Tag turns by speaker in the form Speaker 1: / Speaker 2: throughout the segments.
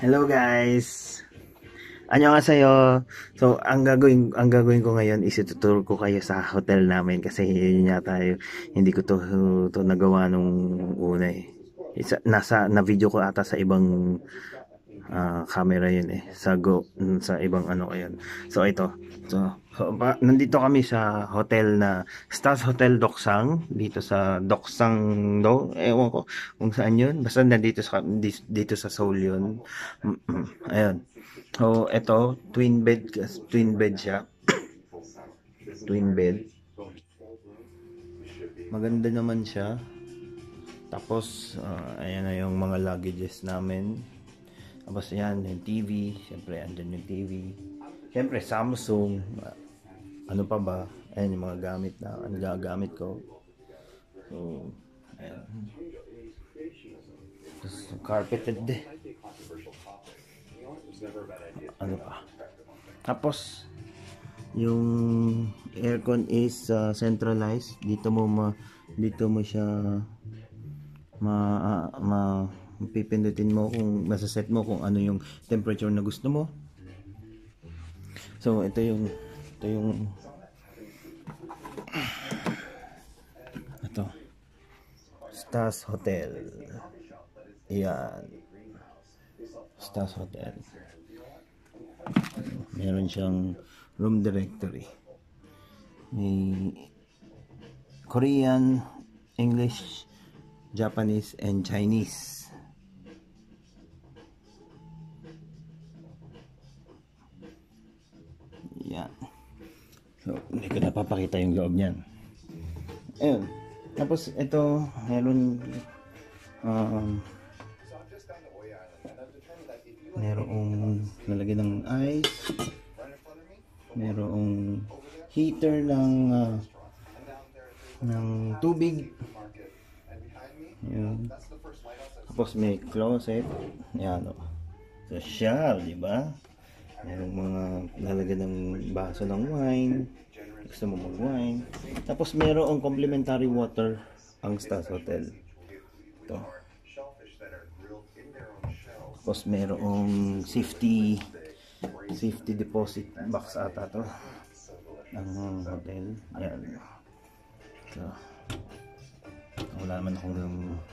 Speaker 1: Hello guys. Annyeonghaseyo. So, ang gagawin ang gagawin ko ngayon is ituturo ko kayo sa hotel namin kasi yun yata yung hindi ko to to nagawa nung una eh. Nasa na video ko ata sa ibang ah, camera yun eh sa go sa ibang ano yun. So ito. So, so pa, nandito kami sa hotel na Stars Hotel Doksang dito sa Doksang do ewan ko kung saan yun basta nandito sa di- dito sa Seoul yun. Mm, mm. Ayun. So ito twin bed twin bed siya. twin bed. Maganda naman siya. Tapos, ah, ayan na yung mga luggages namin. Tapos yan, yung TV. Siyempre, andyan yung TV. Siyempre, Samsung. Ano pa ba? Ayan yung mga gamit na ano gagamit ko. So, ayan. Tapos, carpeted din. Ano pa? Tapos, yung aircon is ah, centralized. Dito mo ma dito mo siya ma ah, ma pipindutin mo kung masaset mo kung ano yung temperature na gusto mo. So ito yung ito yung ito Stas Hotel. Yan. Stas Hotel. Meron siyang room directory. May Korean, English, Japanese, and Chinese. Yan. So, hindi ko napapakita yung loob niyan. Ayun. Tapos, ito, meron, um, merong lalagyan ng ice, merong heater ng, ah, ng tubig. Yan. Tapos may closet. Yan o. Social, di ba? Merong mga lalagyan ng baso ng wine. Gusto mo mag-wine. Tapos merong complimentary water ang Stas Hotel. Ito. Tapos merong safety safety deposit box ata to ng hotel. Yan. So, wala naman akong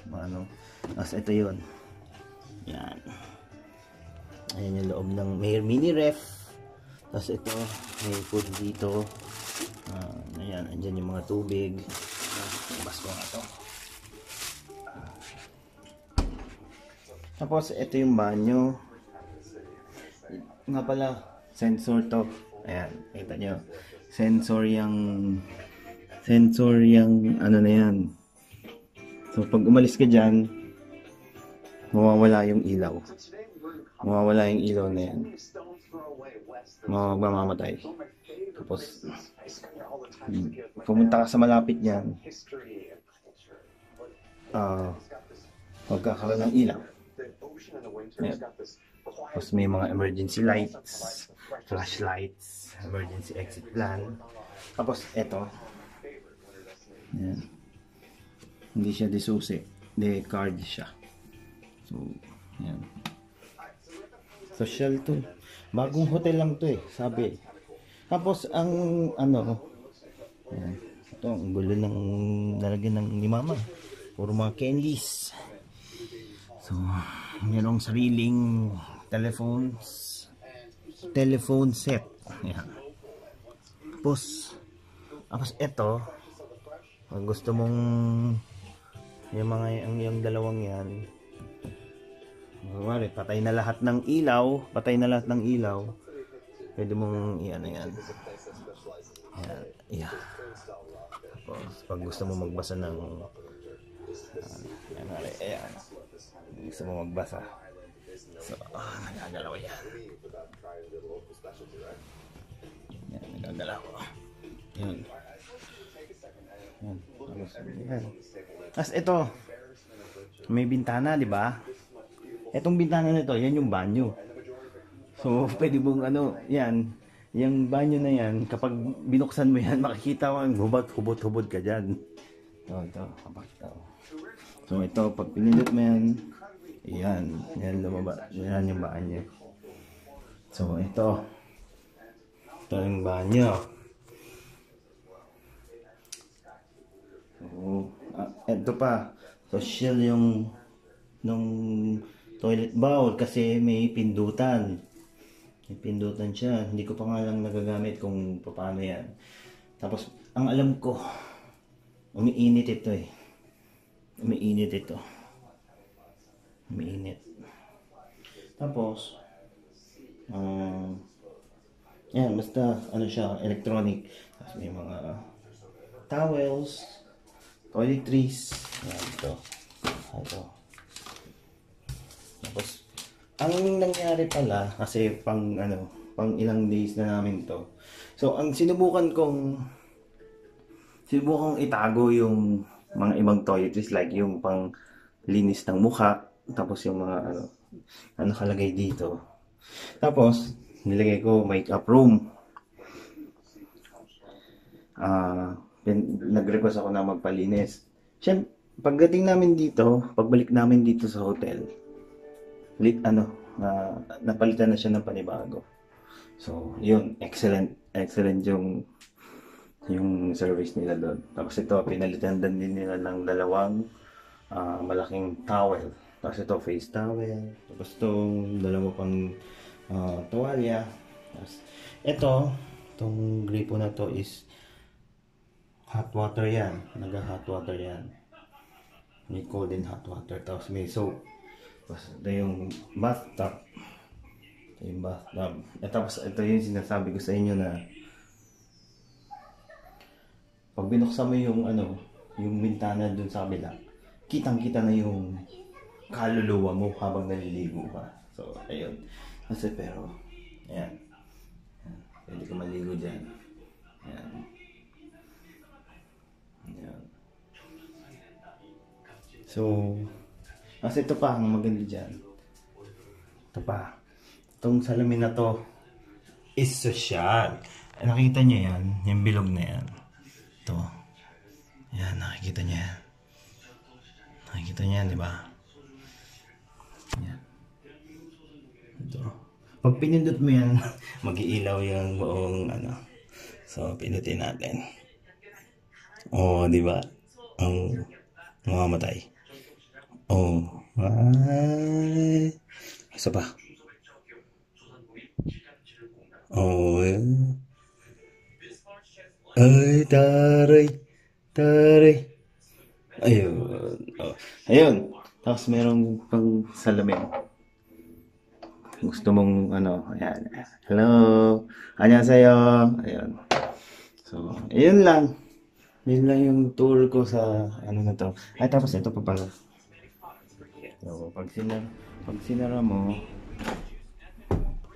Speaker 1: ano. Tapos ito yun. Yan. Ayan yung loob ng may mini ref. Tapos ito, may food dito. Ah, ayan, andyan yung mga tubig. Bas ko nga to. Tapos ito yung banyo. Nga pala, sensor to. Ayan, kita nyo. Sensor yung sensor yung ano na yan. So pag umalis ka dyan, mawawala yung ilaw. Mawawala yung ilaw na yan. Maw- Mamamatay. Tapos, hmm, pumunta ka sa malapit niyan, ah, magkakaroon ng ilaw. Ayan. Tapos may mga emergency lights, flashlights, emergency exit plan. Tapos eto. Ayan. Hindi siya disusi. De card siya. So, ayan. Social to. Bagong hotel lang to eh, sabi. Tapos ang ano, ayan. Ito, ang gulo ng nalagyan ng ni mama. Puro mga candies. So, mayroong sariling telephones telephone set. Ayan. Tapos, tapos ito, pag gusto mong yung mga yung, yung dalawang yan, Kumari, patay na lahat ng ilaw, patay na lahat ng ilaw. Pwede mong iyan yan. Ayan, yeah. Tapos, pag gusto mo magbasa ng uh, ayan, ayan. Gusto mo magbasa. So, ah, nagagalaw yan. Yan, nagagalaw. Yan. Yan. Tapos, yan. Tapos ito, may bintana, di ba? Etong bintana nito, yan yung banyo. So, pwede mong ano, yan, yung banyo na yan, kapag binuksan mo yan, makikita mo, hubot, hubot, hubot ka dyan. Ito, ito, kapakita ko. So, ito, pag pinindot mo yan, Yan, yan lumaba. Yan yung banyo. So, ito. Ito yung banyo. So, ah, ito pa. Social yung nung toilet bowl kasi may pindutan. May pindutan siya. Hindi ko pa nga lang nagagamit kung paano yan. Tapos, ang alam ko, umiinit ito eh. Umiinit ito. Umiinit. Tapos, um, yan, basta, ano siya, electronic. Tapos may mga towels, toiletries. Yan, ito. Ito. Tapos, ang nangyari pala, kasi pang, ano, pang ilang days na namin to. So, ang sinubukan kong, sinubukan kong itago yung mga ibang toiletries, like yung pang linis ng mukha, tapos yung mga, ano, ano nakalagay dito. Tapos, nilagay ko makeup room. Ah, pin- nag-request ako na magpalinis. Siyempre, pagdating namin dito, pagbalik namin dito sa hotel, lit ano, na napalitan na siya ng panibago. So, yun, excellent, excellent yung yung service nila doon. Tapos ito, pinalitan din nila ng dalawang ah, malaking towel. Tapos ito, face towel. Tapos itong dalawa pang ah, tuwalya. Tapos ito, itong gripo na to is hot water yan. Naga-hot water yan. May cold and hot water. Tapos may soap. Tapos ito yung bathtub. Ito yung bathtub. At tapos ito yung sinasabi ko sa inyo na pag binuksan mo yung ano, yung bintana dun sa kabila, kitang-kita na yung kaluluwa mo habang naliligo ka. So, ayun. Kasi pero, ayan. Ayan. Pwede ka maligo dyan. Ayan. Ayan. So, kasi ito pa ang maganda dyan. Ito pa. Itong salamin na to is social. Nakita niyo yan? Yung bilog na yan. Ito. Yan, nakikita niya yan. Nakikita niya yan, di ba? Yan. Ito. Pag pinindot mo yan, mag-iilaw yung buong ano. So, pindutin natin. Oo, di ba? Ang mamamatay. Oo. Ay. Isa pa. Oo. eh. Ay, taray. Taray. Ayun. Oh. Ayun. Tapos merong pang salamin. Gusto mong ano, ayan. Hello. Annyeonghaseyo. Ayun. So, ayun lang. Yun lang yung tour ko sa ano na to. Ay, tapos ito pa pala. So, pag sinara, pag sinara mo,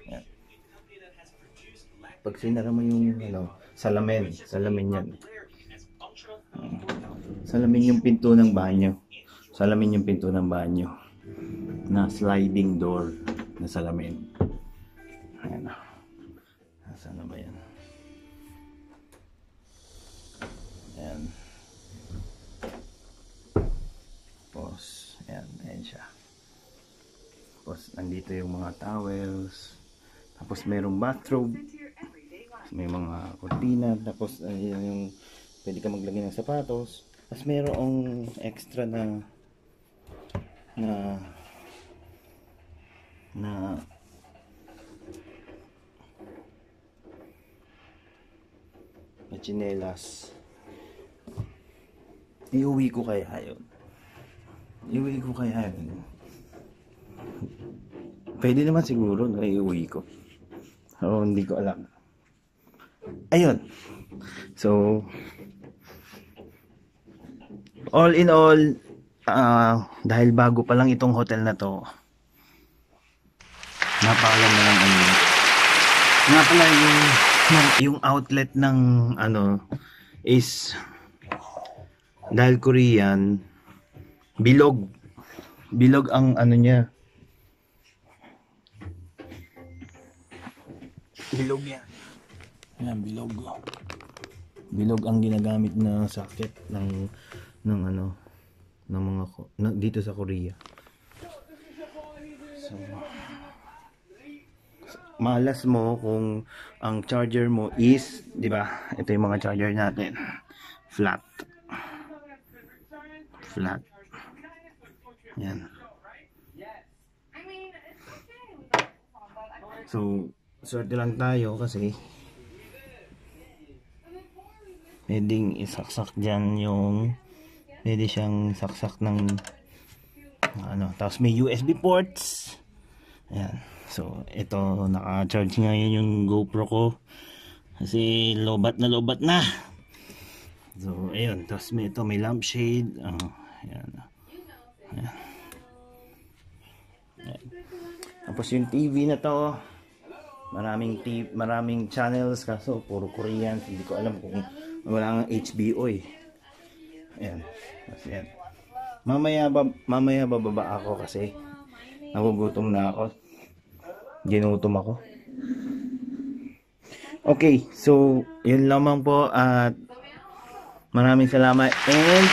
Speaker 1: ayan. pag sinara mo yung ano, salamin, salamin yan. Ayan. Salamin yung pinto ng banyo. Salamin yung pinto ng banyo. Na sliding door na salamin. Ayan. Nasaan na ba yan? Ayan. Siya. Tapos, nandito yung mga towels. Tapos, mayroong bathrobe. May mga kortina. Tapos, ayan yung pwede ka maglagay ng sapatos. Tapos, mayroong extra na na na na chinelas. Iuwi ko kaya yun. Iuwi ko kaya yun. Pwede naman siguro na iuwi ko. Oo, hindi ko alam. Ayun. So, all in all, ah, dahil bago pa lang itong hotel na to, napakalam na lang ano. Nga pala yung, yung outlet ng ano is dahil Korean bilog bilog ang ano niya bilog yan yan bilog bilog ang ginagamit na socket ng ng ano ng mga na, dito sa Korea So, malas mo kung ang charger mo is, di ba? Ito yung mga charger natin. Flat. Flat. Yan. So, swerte lang tayo kasi pwedeng isaksak dyan yung pwede siyang saksak ng ano, tapos may USB ports. Ayan, so ito naka-charge ngayon yung GoPro ko. Kasi lobat na lobat na. So ayun, tapos may ito may lampshade. Ayan, ayan. ayan. tapos yung TV na to maraming TV, maraming channels kaso puro Korean. Hindi ko alam kung wala nga HBO eh. Ayan. Tapos yan. Mamaya ba, mamaya bababa ako kasi nagugutom na ako. Ginutom ako. Okay so yun lamang po at maraming salamat. And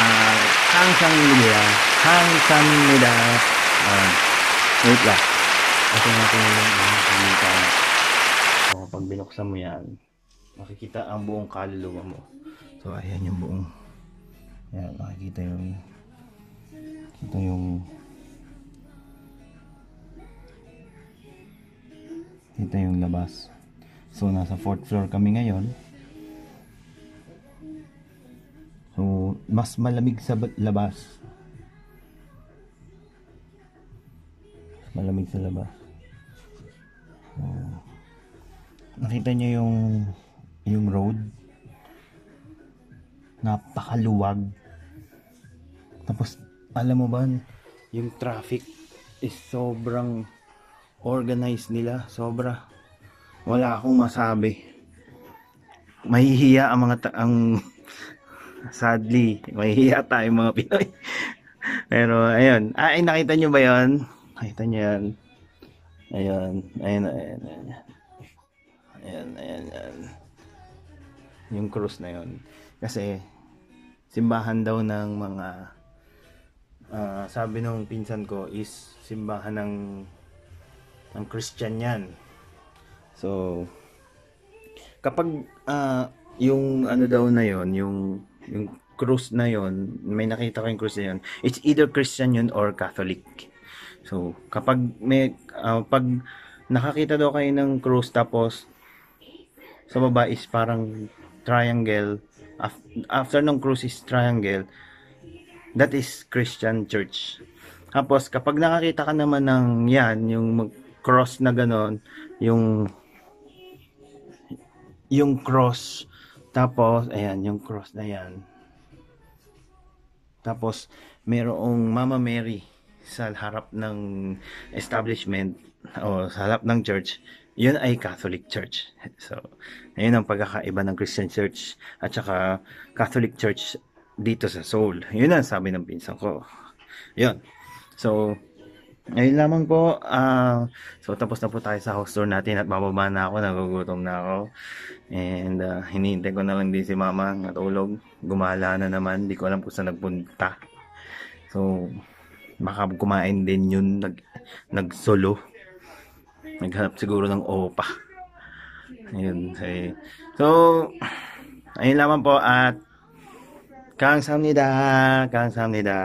Speaker 1: uh, hanggang nila hanggang nila uh, wait lang Atin natin yung makikita. So, pag binuksan mo yan, makikita ang buong kaluluwa mo. So, ayan yung buong. Ayan, makikita yung kita yung kita yung labas. So, nasa fourth floor kami ngayon. So, mas malamig sa labas. malamig sa labas. Nakita niyo yung yung road. Napakaluwag. Tapos alam mo ba yung traffic is sobrang organized nila, sobra. Wala akong masabi. Mahihiya ang mga ang sadly, mahihiya tayo mga Pinoy. Pero ayun, ay nakita niyo ba 'yon? Nakita niyo 'yan? Ayan, ayan, ayan, ayan. Ayan, ayan, ayan. Yung cross na yon. Kasi, simbahan daw ng mga, uh, sabi nung pinsan ko is, simbahan ng, ng Christian yan. So, kapag, uh, yung ano daw na yon yung, yung cross na yon may nakita ko yung cross na yon it's either Christian yun or Catholic. So, kapag may uh, pag nakakita daw kayo ng cross tapos sa baba is parang triangle after ng cross is triangle that is Christian church. Tapos kapag nakakita ka naman ng yan, yung cross na ganon, yung yung cross tapos ayan, yung cross na yan. Tapos merong Mama Mary sa harap ng establishment o sa harap ng church, yun ay Catholic Church. So, ayun ang pagkakaiba ng Christian Church at saka Catholic Church dito sa Seoul. Yun ang sabi ng pinsan ko. Yun. So, ayun lamang po. Uh, so, tapos na po tayo sa house tour natin at bababa na ako. Nagugutom na ako. And uh, hinihintay ko na lang din si mama natulog. Gumala na naman. Hindi ko alam kung saan nagpunta. So, baka kumain din yun nag nagsolo naghanap siguro ng opa ayun say. so ayun lamang po at kang samnida kang samnida